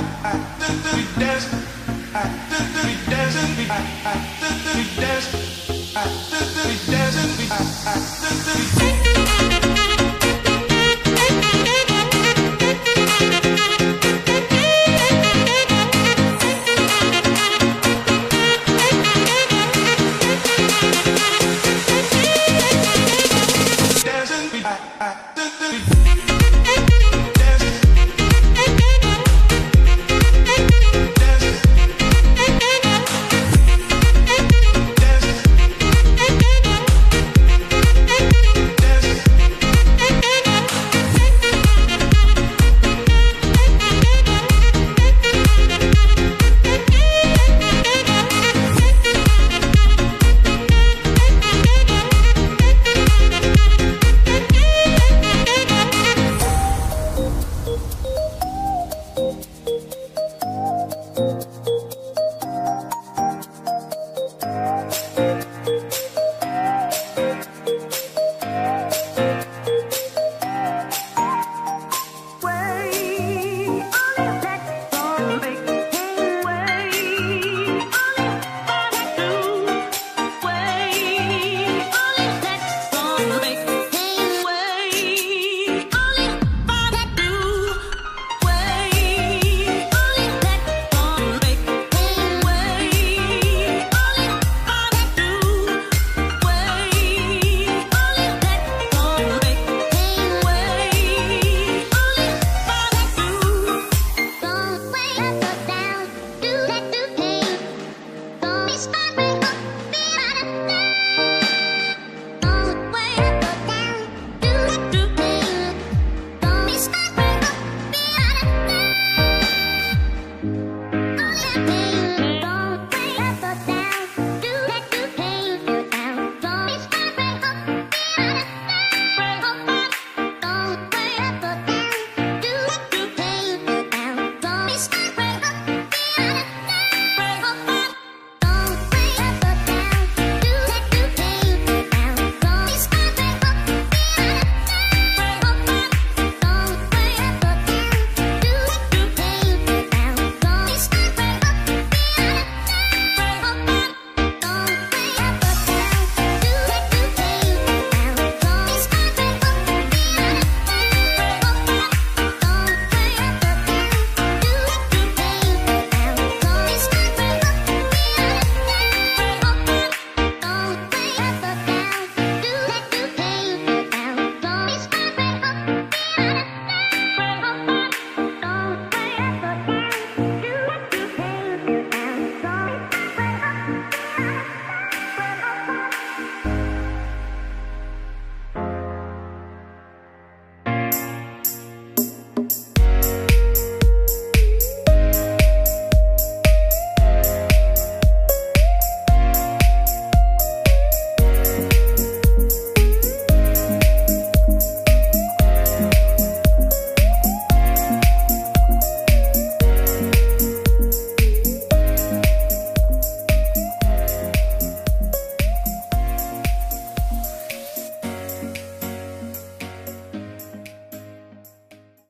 We dancing, I dancing, we dancing.